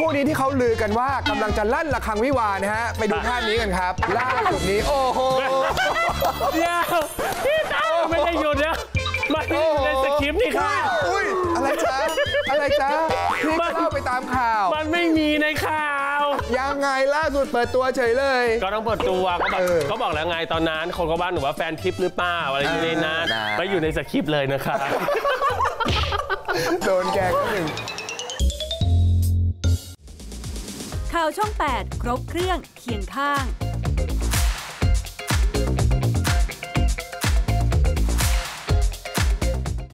คู่นี้ที่เขาลือกันว่ากำลังจะลั่นระฆังวิวาห์นะฮะ ไปดูภาพนี้กันครับ ล่าสุดนี้โอ้โห เดี๋ยวพี่ตั้มไม่ได้หยุดนะมันไม่อยู่ในสคริปต์นี่ค่ะ อุ้ยอะไรจ๊ะ อะไรจ๊ะพี่ก็เล่าไปตามข่าว มันไม่มีในข่าว ยังไงล่าสุดเปิดตัวเฉยเลย ก็ต้องเปิดตัวก็บอกเออก็บอกแล้วไงตอนนั้น คนก็ว่าหนูว่าแฟนคลิปหรือเปล่าอะไรอย่างนี้นะเออนะไม่อยู่ในสคริปต์เลยนะคะ โดน ข่าวช่อง 8 ครบเครื่องเคียงข้าง